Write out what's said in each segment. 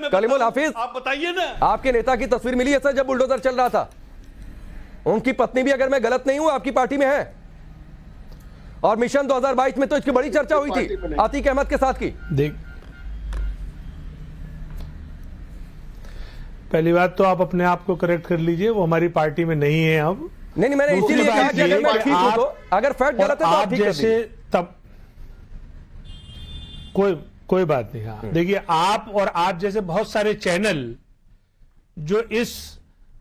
मैं कलीमुल हाफिज। आप बताइए ना। आपके नेता की तस्वीर मिली है सर जब बुलडोजर चल रहा था। उनकी पत्नी भी अगर मैं गलत नहीं हूँ आपकी पार्टी में है। और मिशन 2022 में तो इसकी बड़ी चर्चा हुई थी। आतिक अहमद के साथ की। देख पहली बात तो आप अपने आप को करेक्ट कर लीजिए वो हमारी पार्टी में नहीं है अब। नहीं नहीं मैंने इसीलिए कहा कि अगर मैं ठीक हूँ तो अगर फैक्ट गलत है तो आप ठीक कर जैसे दीजिए। तब कोई कोई बात नहीं हाँ। देखिए आप और आप जैसे बहुत सारे चैनल जो इस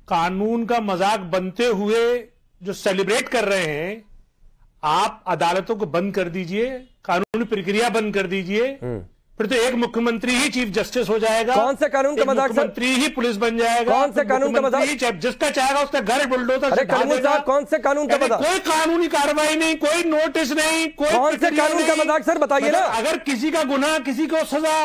कानून का मज़ाक बनते हुए जो सेलिब्रेट कर रहे हैं आप अदालतों को बंद कर दीजिए कानूनी प्रक्रिया बंद कर दीजिए फिर तो एक मुख्यमंत्री ही चीफ जस्टिस हो जाएगा कौन से कानून का मज़ाक? मुख्यमंत्री ही पुलिस बन जाएगा कौन से कानून का मज़ाक? जिसका चाहेगा उसका घर बुलडोजर अरे। साहब कौन से कानून का मज़ाक कोई कानूनी कार्रवाई नहीं कोई नोटिस नहीं कोई कौन से कानून का। मज़ाक, सर, बताइए ना। मतलब अगर किसी का गुना किसी को सजा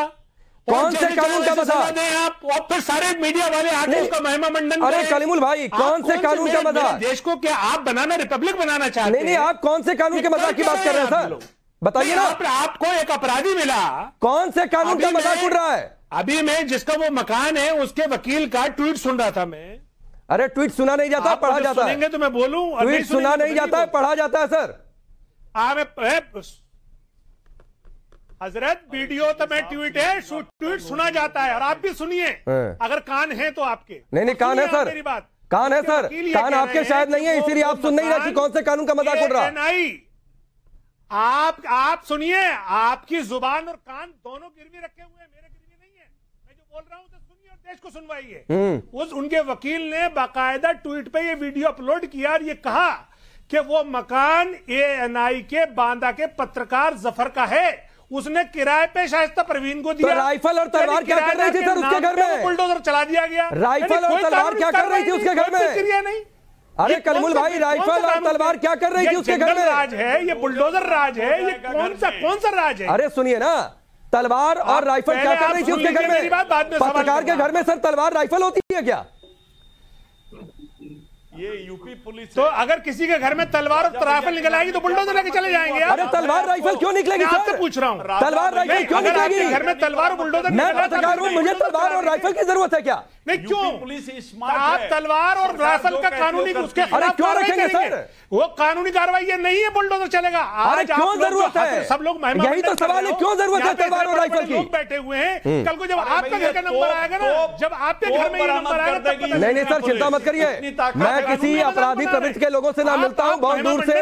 कौन से कानून का मज़ाक? आप और फिर सारे मीडिया वाले आके नहीं। उसका महिमा मंडन अरे। कलीमुल भाई, कौन से कानून का मज़ाक? देश को क्या आप बनाना रिपब्लिक बनाना चाहते नहीं नहीं हैं? आप कौन से कानून के मज़ाक की बात कर रहे हैं सर? बताइए ना। आप, आपको एक अपराधी मिला। कौन से कानून का मज़ाक उड़ रहा है? अभी मैं जिसका वो मकान है उसके वकील का ट्वीट सुन रहा था मैं। अरे ट्वीट सुना नहीं जाता पढ़ा जाता है। सुनेंगे तो मैं बोलूँ ट्वीट सुना तो नहीं जाता है पढ़ा जाता है सर। मैं- हज़रत वीडियो तो मैं ट्वीट है ट्वीट सुना जाता है और आप भी सुनिए। हाँ। अगर कान है तो आपके। नहीं नहीं तो कान है सर। मेरी बात। कान है सर। कान आपके शायद नहीं है इसीलिए आप सुन नहीं रहे कि कौन से कानून का मज़ाक उड़ रहा है। आप आप सुनिए आपकी ज़ुबान और कान दोनों गिरवी रखे हुए हैं मेरे गिरवी नहीं है मैं जो बोल रहा हूँ उसे सुनिए और देश को सुनवाइए हम्म। उस उनके वकील ने बाकायदा ट्वीट पे ये वीडियो अपलोड किया और ये कहा कि वो मकान एएनआई के बांदा के पत्रकार ज़फ़र का है उसने किराए पे शायस्ता परवीन को दिया राइफल और तलवार क्या कर रही थी सर उसके घर में? बुलडोजर चला दिया गया राइफल और तलवार क्या कर रही थी उसके घर में? नहीं अरे कलमुल भाई, राइफल और तलवार क्या कर रही थी उसके घर में? राज है ये बुलडोजर राज है ये कौन सा कौन सा राज है? अरे सुनिए ना तलवार और राइफल क्या कर रही थी उसके घर में? पत्रकार के घर में सर तलवार राइफल होती है क्या? ये यूपी पुलिस तो अगर किसी के घर में तलवार और राइफल निकल आएगी तो बुलडोजर लेके चले जाएँगे आप। अरे तलवार राइफल क्यों निकलेगी आपसे पूछ रहा हूँ। तलवार राइफल क्यों निकलेगी? घर में तलवार और बुलडोजर मैं तो पत्रकार हूँ मुझे तलवार और राइफल की ज़रूरत है क्या? नहीं क्यों? पुलिस स्मार्ट आप तलवार और राइफल का कानूनी उसके अरे खिलाफ क्यों रखेंगे सर? वो कानूनी कार्रवाई ये नहीं है बुलडोजर चलेगा। अरे क्यों ज़रूरत है? सब लोग यही तो सवाल है, क्यों ज़रूरत है तलवार और राइफल की? बैठे हुए हैं। कल को जब आपका घर का नंबर तो- आएगा ना तो- जब आपके तो घर में नंबर आएगा नहीं नहीं सर चिंता मत करिए मैं किसी अपराधी प्रवृत्ति के लोगों से ना मिलता हूँ बहुत दूर से।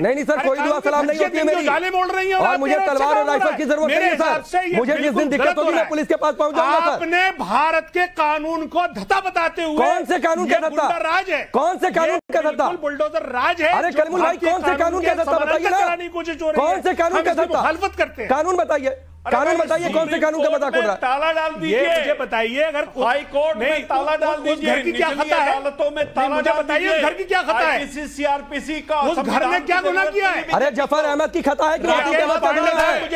नहीं नहीं सर कोई दुआ सलाम नहीं होती है मेरी। और मुझे हैं तलवार और अच्छा राइफल की ज़रूरत। नहीं है सर। मुझे जिस दिन दिक्कत होगी मैं पुलिस के पास पहुँच जाऊँगा सर। आपने भारत के कानून को धत्ता बताते हुए कौन से कानून का ये धत्ता? राज है। कौन से कानून का? बिल्कुल बुलडोजर राज है अरे कलमुल भाई कौन से कानून का धत्ता बताइए कौन से कानून का इसकी धत्ता? करते कानून बताइए। कानून बताइए कौन से कानून का मज़ाक उड़ रहा है? ताला डाल ये दीजिए। मुझे बताइए अगर हाई कोर्ट में ताला डाल दीजिए। घर की क्या खता है? अदालतों में ताला मुझे बताइए घर की क्या खता है? IPC, सीआरपीसी का उस घर ने क्या गुनाह किया है? अरे ज़फ़र अहमद की खता है क्या है? मुझे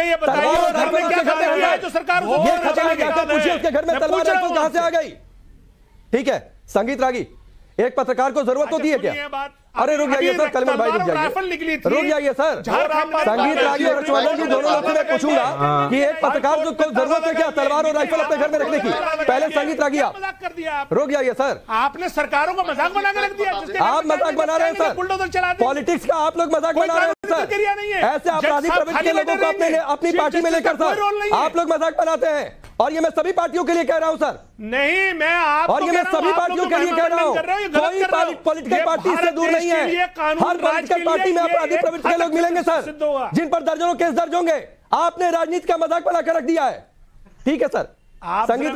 ये बताइए, उस घर में क्या गुनाह है? है? जो सरकार वो उसको ये बोलना खबर चाहिए? पूछिए उसके घर में तलवार पूछ रहा कहाँ से आ गई? ठीक है संगीत रागी एक पत्रकार को ज़रूरत होती है अच्छा, क्या बात। अरे रुक जाइए सर कलमल भाई रुक जाइए। रुक जाइए सर। संगीत रागी और चौधरी जी दोनों लोग से मैं पूछूँगा कि एक पत्रकार को को ज़रूरत है क्या तलवार और राइफल अपने घर में रखने की? पहले संगीत रागी आप मज़ाक कर दिया आप। रुक जाइए सर। आपने सरकारों को मज़ाक बना के रख दिया आप मज़ाक बना रहे हैं बुलडोजर सर। चला पॉलिटिक्स का आप लोग मज़ाक बना रहे हैं सर। ऐसे अपराधी जज प्रवृत्ति के लोगों को अपने अपनी पार्टी में लेकर सर। आप लोग मज़ाक बनाते हैं। और ये मैं सभी पार्टियों के लिए कह रहा हूँ सर। नहीं मैं आप और ये मैं सभी पार्टियों के लिए कह रहा हूँ। कोई पॉलिटिकल पार्टी इससे दूर नहीं है। हर पॉलिटिकल पार्टी में अपराधी प्रवृत्ति के लोग मिलेंगे सर। जिन पर दर्जनों केस दर्ज होंगे आपने राजनीति का मज़ाक बनाकर रख दिया है। ठीक है सर। आप संगीत